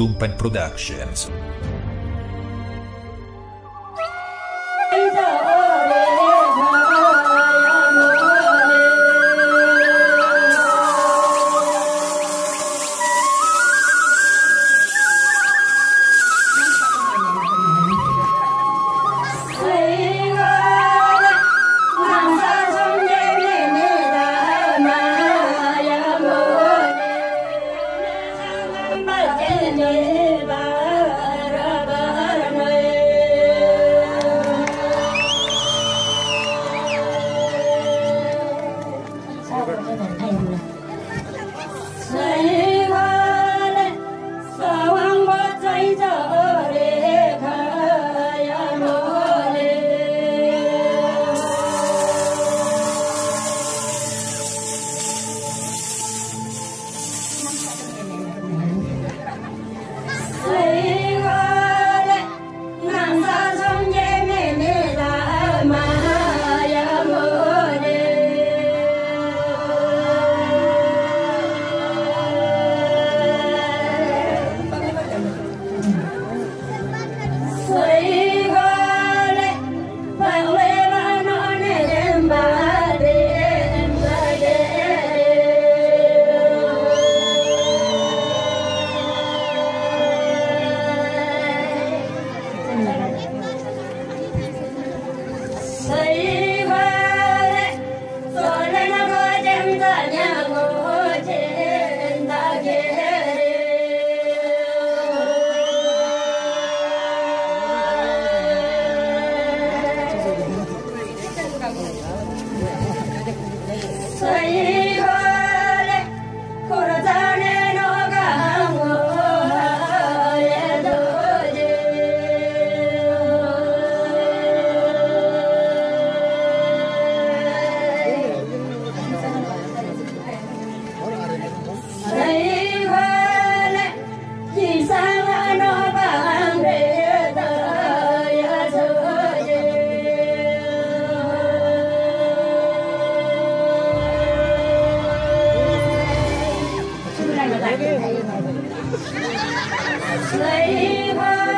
Dumpen Productions. nueva. Say य